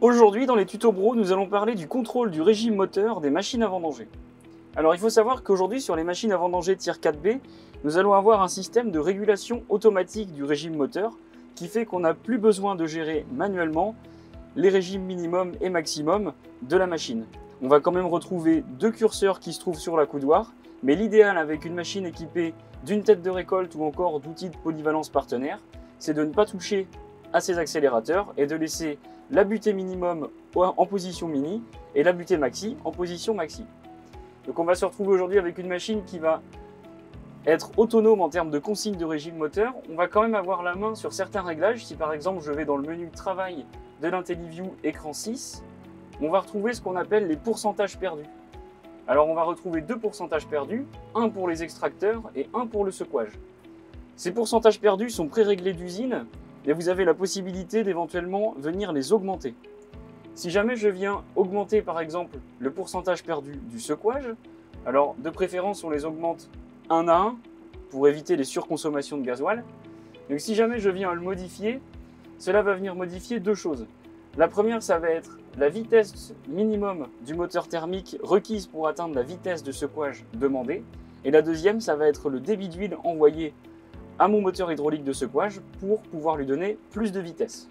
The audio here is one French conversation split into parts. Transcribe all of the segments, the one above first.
Aujourd'hui, dans les tutos bro, nous allons parler du contrôle du régime moteur des machines à vendanger. Alors il faut savoir qu'aujourd'hui, sur les machines à vendanger Tier 4B, nous allons avoir un système de régulation automatique du régime moteur qui fait qu'on n'a plus besoin de gérer manuellement les régimes minimum et maximum de la machine. On va quand même retrouver deux curseurs qui se trouvent sur la coudoir, mais l'idéal avec une machine équipée d'une tête de récolte ou encore d'outils de polyvalence partenaire, c'est de ne pas toucher à ces accélérateurs et de laisser la butée minimum en position mini et la butée maxi en position maxi. Donc on va se retrouver aujourd'hui avec une machine qui va être autonome en termes de consigne de régime moteur. On va quand même avoir la main sur certains réglages. Si par exemple je vais dans le menu travail de l'IntelliView écran 6, on va retrouver ce qu'on appelle les pourcentages perdus. Alors on va retrouver deux pourcentages perdus, un pour les extracteurs et un pour le secouage. Ces pourcentages perdus sont pré-réglés d'usine et vous avez la possibilité d'éventuellement venir les augmenter. Si jamais je viens augmenter par exemple le pourcentage perdu du secouage, alors de préférence on les augmente un à un pour éviter les surconsommations de gasoil. Donc si jamais je viens le modifier, cela va venir modifier deux choses. La première, ça va être la vitesse minimum du moteur thermique requise pour atteindre la vitesse de secouage demandée. Et la deuxième, ça va être le débit d'huile envoyé à mon moteur hydraulique de secouage pour pouvoir lui donner plus de vitesse.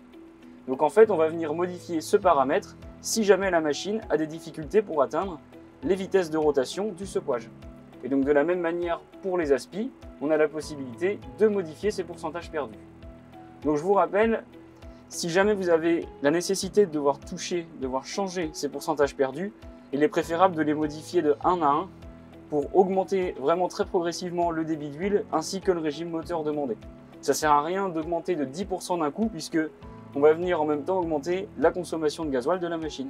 Donc en fait, on va venir modifier ce paramètre si jamais la machine a des difficultés pour atteindre les vitesses de rotation du secouage. Et donc de la même manière pour les aspis, on a la possibilité de modifier ces pourcentages perdus. Donc je vous rappelle, si jamais vous avez la nécessité de devoir toucher, de devoir changer ces pourcentages perdus, il est préférable de les modifier de 1 à 1 pour augmenter vraiment très progressivement le débit d'huile ainsi que le régime moteur demandé. Ça sert à rien d'augmenter de 10% d'un coup puisque on va venir en même temps augmenter la consommation de gasoil de la machine.